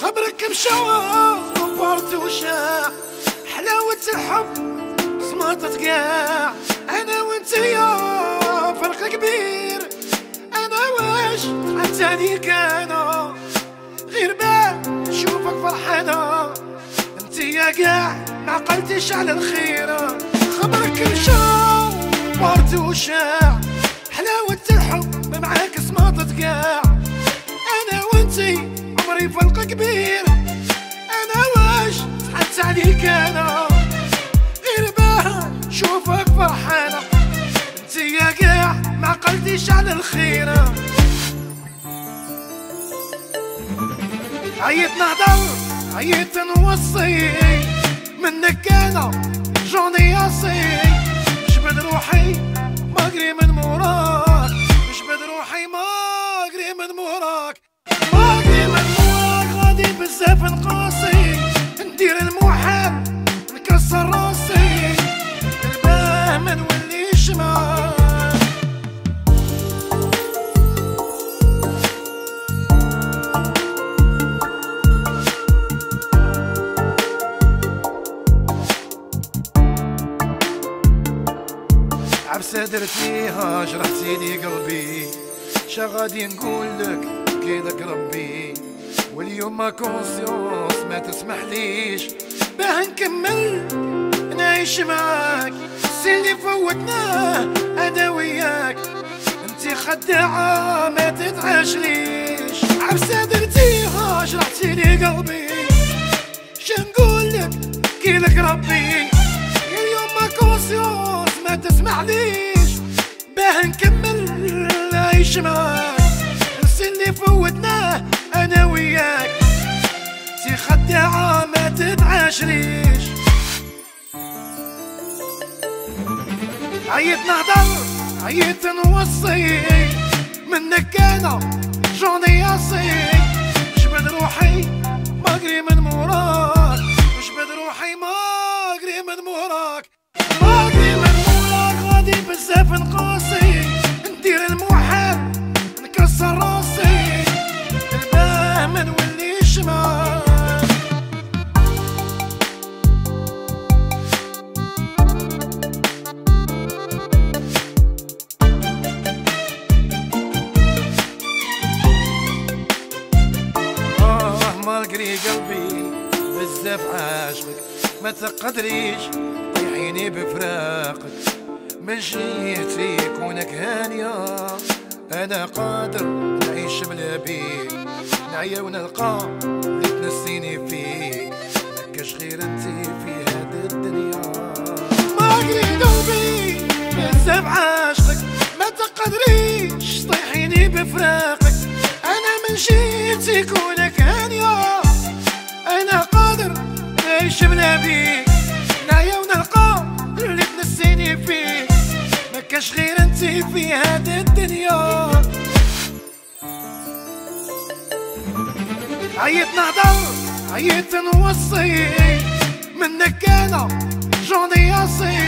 خبرك مشى وبارت وشاع حلاوة الحب صماتت كاع أنا وانت يا فرق كبير. أنا واش عتاني كان غير ما نشوفك فرحانة. أنت يا كاع ما عقلتش على الخير. خبرك مشى وبارت وشاع حلاوة الحب معاك صماتت كاع أنا وانتي عمري فرق كبير. أنا واش تحت عليك أنا؟ غير باه شوفك فرحانة انت يا قاع ما عقلتيش على الخير عيت نهضر عيت نوصي. منك أنا جوني ياسي جبد روحي ما من موراك. جبد روحي ما من موراك. بزاف نقاسي ندير المحال نكسر راسي. الباه ما نوليش معاك عبسة درتيها جرحتي لي قلبي. شا غادي نقول لك كيدك ربي. واليوم ما كونسيونس ما تسمح ليش باه نكمل نعيش معاك. السن اللي فوتناه أنا وياك. انتي خداعة ما تتعاش ليش عبسة درتيها جرحتي لي قلبي. شنقول لك؟ كيلك ربي. اليوم ما كونسيونس ما تسمح ليش باه نكمل نعيش معاك. أنا وياك. سي خداعة ما تتعاش ليش عيت نهضر عيت نوصي. منك أنا جوني ياسي جبد روحي ما قري من موراك. جبد روحي ما قري من موراك. ما قري من موراك غادي بزاف نقاسي مالقري قلبي بزاف عاشقك. ما تقدريش يعيني بفراقك. من جيتي كونك هانية أنا قادر نعيش بلا بيك نعيا ونلقى اللي تنسيني فيك. مكاش غير انتي في هاد الدنيا. ما قلبي بزاف عاشقك. ما تقدريش طيحيني بفراقك. أنا من جيتي كونك هانية. أنا قادر نعيش بلا بيك نعيا ونلقى اللي تنسيني فيه. ما كاش غير انتي في هاد الدنيا. عيت نهضر عيت نوصي. منك أنا جوني ياسي